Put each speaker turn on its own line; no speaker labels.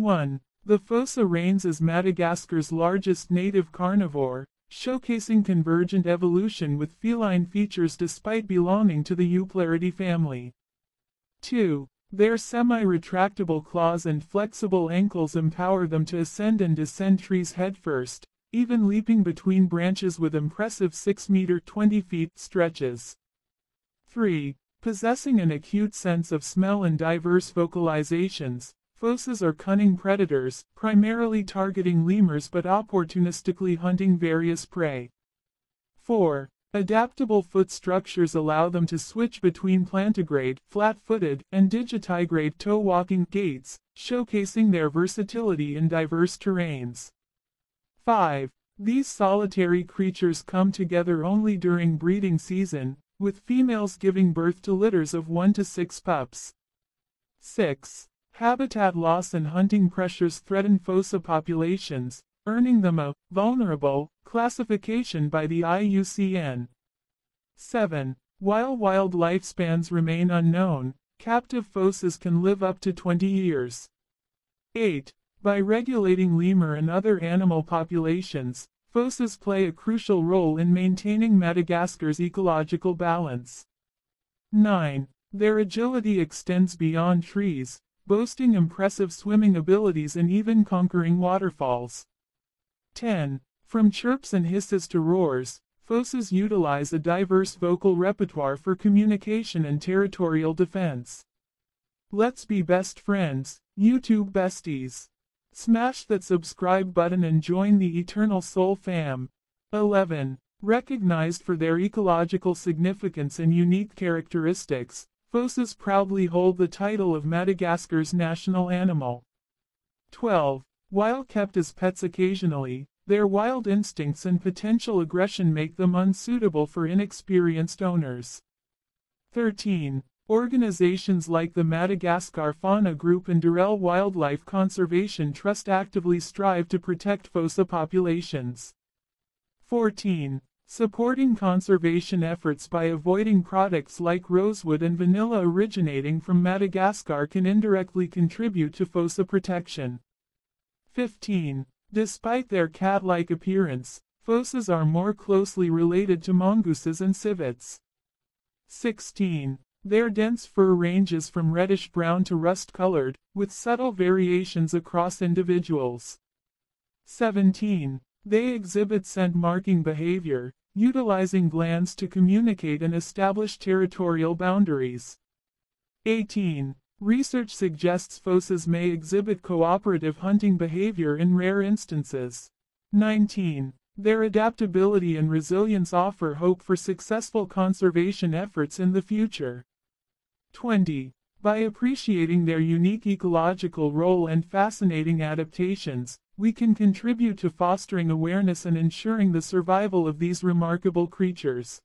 1. The fossa reigns as Madagascar's largest native carnivore, showcasing convergent evolution with feline features despite belonging to the Eupleridae family. 2. Their semi-retractable claws and flexible ankles empower them to ascend and descend trees headfirst, even leaping between branches with impressive 6 meter 20 feet stretches. 3. Possessing an acute sense of smell and diverse vocalizations, Fossas are cunning predators, primarily targeting lemurs but opportunistically hunting various prey. 4. Adaptable foot structures allow them to switch between plantigrade, flat-footed, and digitigrade toe-walking gaits, showcasing their versatility in diverse terrains. 5. These solitary creatures come together only during breeding season, with females giving birth to litters of 1 to 6 pups. 6. Habitat loss and hunting pressures threaten fossa populations, earning them a vulnerable classification by the IUCN. 7. While wild lifespans remain unknown, captive fossas can live up to 20 years. 8. By regulating lemur and other animal populations, fossas play a crucial role in maintaining Madagascar's ecological balance. 9. Their agility extends beyond trees, boasting impressive swimming abilities and even conquering waterfalls. 10. From chirps and hisses to roars, fossas utilize a diverse vocal repertoire for communication and territorial defense. Let's be best friends, YouTube besties. Smash that subscribe button and join the Eternal Soul fam. 11. Recognized for their ecological significance and unique characteristics, fossas proudly hold the title of Madagascar's national animal. 12. While kept as pets occasionally, their wild instincts and potential aggression make them unsuitable for inexperienced owners. 13. Organizations like the Madagascar Fauna Group and Durrell Wildlife Conservation Trust actively strive to protect fossa populations. 14. Supporting conservation efforts by avoiding products like rosewood and vanilla originating from Madagascar can indirectly contribute to fossa protection. 15. Despite their cat-like appearance, fossas are more closely related to mongooses and civets. 16. Their dense fur ranges from reddish-brown to rust-colored, with subtle variations across individuals. 17. They exhibit scent marking behavior, utilizing glands to communicate and establish territorial boundaries. 18. Research suggests fossas may exhibit cooperative hunting behavior in rare instances. 19. Their adaptability and resilience offer hope for successful conservation efforts in the future. 20. By appreciating their unique ecological role and fascinating adaptations, we can contribute to fostering awareness and ensuring the survival of these remarkable creatures.